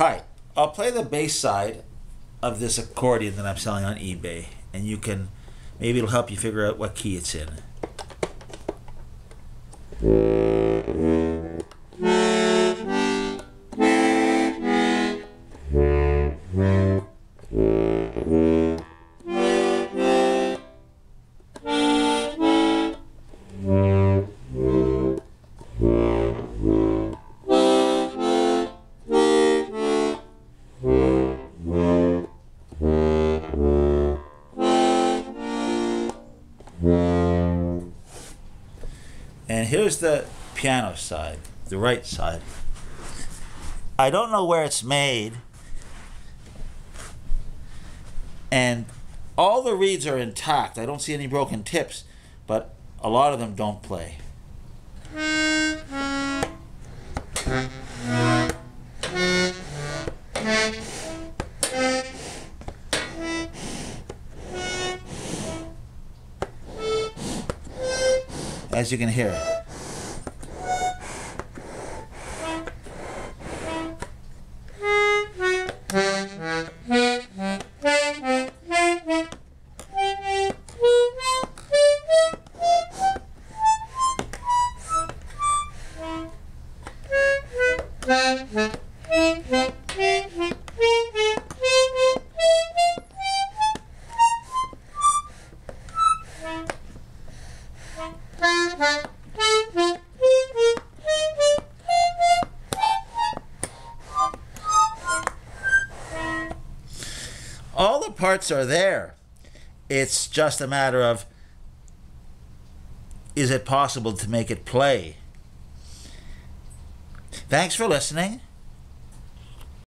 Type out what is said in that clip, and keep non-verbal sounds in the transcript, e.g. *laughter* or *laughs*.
Hi, I'll play the bass side of this accordion that I'm selling on eBay, and you can maybe it'll help you figure out what key it's in. And here's the piano side, the right side. I don't know where it's made. And all the reeds are intact. I don't see any broken tips, but a lot of them don't play. As you can hear. All *laughs* parts are there. It's just a matter of is it possible to make it play? Thanks for listening.